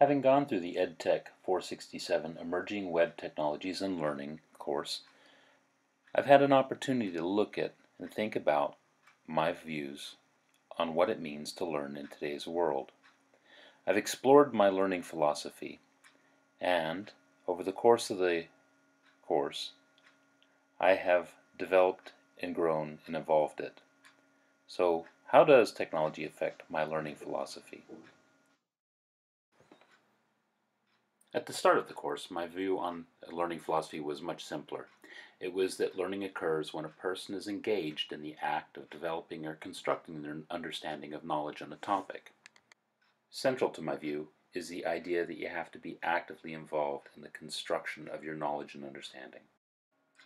Having gone through the EdTech 467 Emerging Web Technologies and Learning course, I've had an opportunity to look at and think about my views on what it means to learn in today's world. I've explored my learning philosophy, and over the course of the course, I have developed and grown and evolved it. So, how does technology affect my learning philosophy? At the start of the course, my view on learning philosophy was much simpler. It was that learning occurs when a person is engaged in the act of developing or constructing their understanding of knowledge on a topic. Central to my view is the idea that you have to be actively involved in the construction of your knowledge and understanding.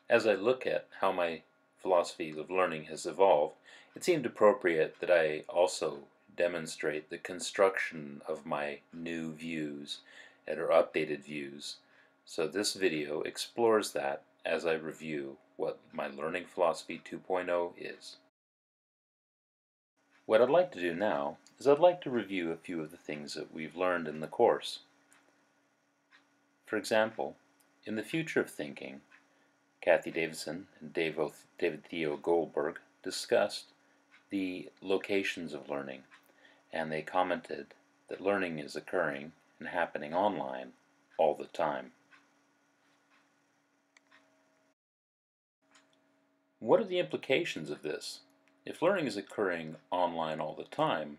As I look at how my philosophy of learning has evolved, it seemed appropriate that I also demonstrate the construction of my new views and or updated views. So this video explores that as I review what my Learning Philosophy 2.0 is. What I'd like to do now is I'd like to review a few of the things that we've learned in the course. For example, in the future of thinking, Cathy Davidson and David Theo Goldberg discussed the locations of learning, and they commented that learning is occurring and happening online all the time. What are the implications of this? If learning is occurring online all the time,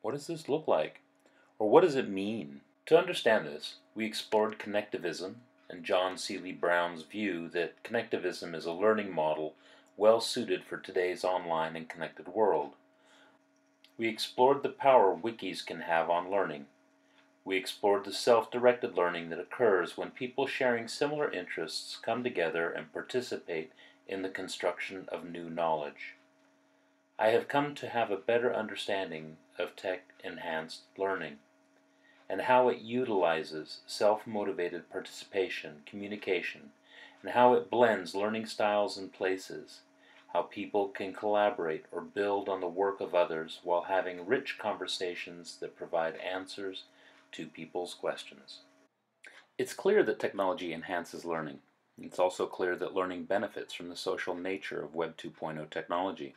what does this look like? Or what does it mean? To understand this, we explored connectivism and John Seely Brown's view that connectivism is a learning model well suited for today's online and connected world. We explored the power wikis can have on learning we explored the self-directed learning that occurs when people sharing similar interests come together and participate in the construction of new knowledge. I have come to have a better understanding of tech-enhanced learning and how it utilizes self-motivated participation, communication, and how it blends learning styles and places, how people can collaborate or build on the work of others while having rich conversations that provide answers to people's questions. It's clear that technology enhances learning. It's also clear that learning benefits from the social nature of Web 2.0 technology.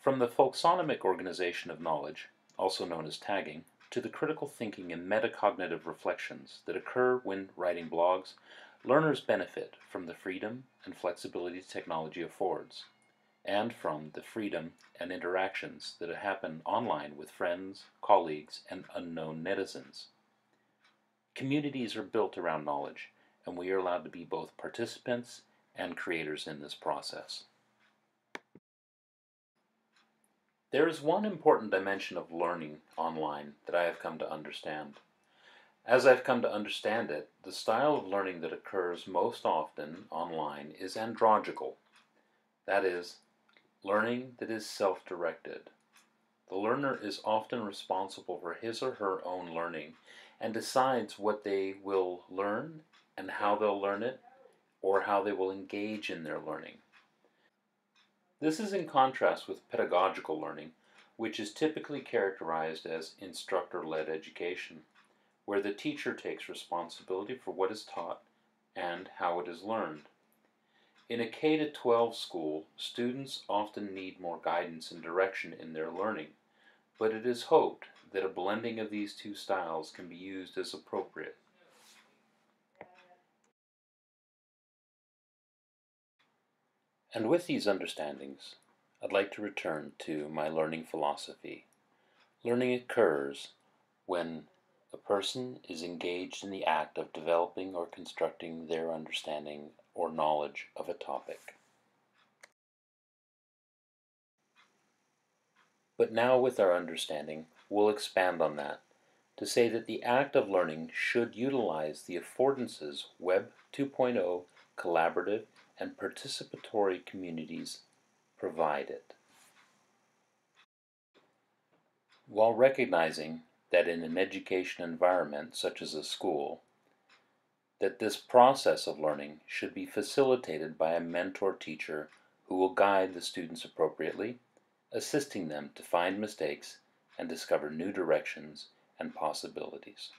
From the folksonomic organization of knowledge, also known as tagging, to the critical thinking and metacognitive reflections that occur when writing blogs, learners benefit from the freedom and flexibility technology affords and from the freedom and interactions that happen online with friends, colleagues, and unknown netizens. Communities are built around knowledge, and we are allowed to be both participants and creators in this process. There is one important dimension of learning online that I have come to understand. As I've come to understand it, the style of learning that occurs most often online is andragogical. That is, Learning that is self-directed. The learner is often responsible for his or her own learning and decides what they will learn and how they'll learn it or how they will engage in their learning. This is in contrast with pedagogical learning, which is typically characterized as instructor-led education, where the teacher takes responsibility for what is taught and how it is learned. In a K-12 school, students often need more guidance and direction in their learning, but it is hoped that a blending of these two styles can be used as appropriate. And with these understandings, I'd like to return to my learning philosophy. Learning occurs when a person is engaged in the act of developing or constructing their understanding or knowledge of a topic. But now with our understanding, we'll expand on that to say that the act of learning should utilize the affordances Web 2.0 collaborative and participatory communities provide it. While recognizing that in an education environment such as a school, that this process of learning should be facilitated by a mentor teacher who will guide the students appropriately, assisting them to find mistakes and discover new directions and possibilities.